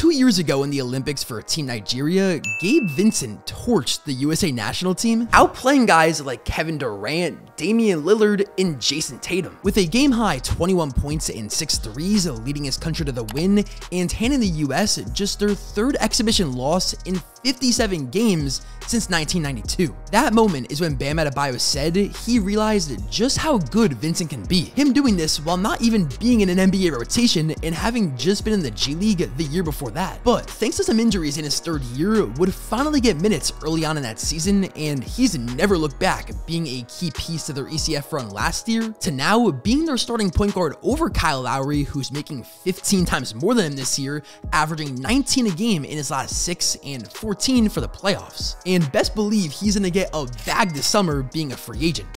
Two years ago in the Olympics for Team Nigeria, Gabe Vincent torched the USA national team, outplaying guys like Kevin Durant, Damian Lillard, and Jayson Tatum. With a game-high 21 points and 6 threes, leading his country to the win, and handing the US just their third exhibition loss in 57 games since 1992. That moment is when Bam Adebayo said he realized just how good Vincent can be. Him doing this while not even being in an NBA rotation and having just been in the G League the year before that. But thanks to some injuries in his third year, would finally get minutes early on in that season, and he's never looked back, being a key piece to their ECF run last year, to now being their starting point guard over Kyle Lowry, who's making 15 times more than him this year, averaging 19 a game in his last six and 14 for the playoffs. And best believe he's gonna get a bag this summer being a free agent.